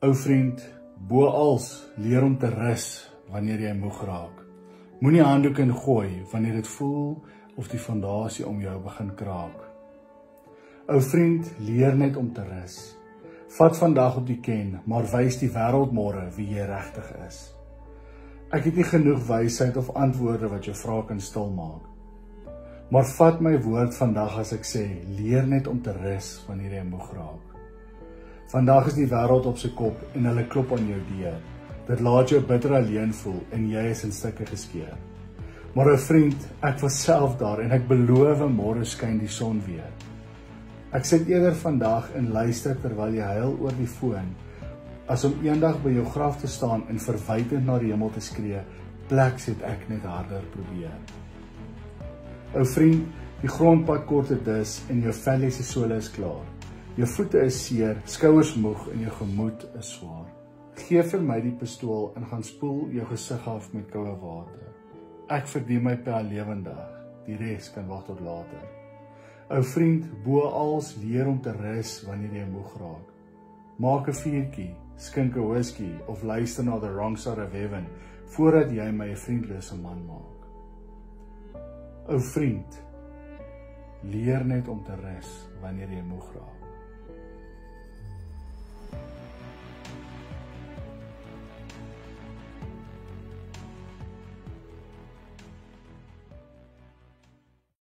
Ou vriend, bo als leer om te rus wanneer jy moeg raak. Moenie handdoek ingooi wanneer dit voel of die fondasie om jou begin kraak. Ou vriend, leer net om te rus. Vat vandag op die ken, maar wys die wêreld môre wie jy regtig is. Ek het nie genoeg wysheid of antwoorde wat jou vrae kan stilmaak. Maar vat my woord vandag as ek sê, leer net om te rus wanneer jy moeg raak. Vandag is die wêreld op sy kop en hulle klop aan jou deur. Dit laat jou bitter alleen voel en jy is in stukke geskeur. Maar 'n vriend, ek was self daar en ek beloof môre skyn die son weer. Ek sit eerder vandag en luister terwyl jy huil oor die foon as om eendag by jou graf te staan en verwytend na die hemel te skree, plek sit ek net harder probeer. Ou vriend, die grondpad kort te dis en jou velle se sole is klaar. Jou voete is seer, skouers moeg en jou gemoed is swaar. Geef vir my die pistool en gaan spoel jou gesig af met koue water. Ek verdien my pel lewendig. Die res kan wag tot later. Ou vriend, bo als leer om te rus wanneer jy moeg raak. Maak 'n vuurtjie, skink 'n whisky of luister na the wrong side of heaven voordat jy my 'n vriendlose man maak. Ou vriend, leer net om te rus wanneer jy moeg raak.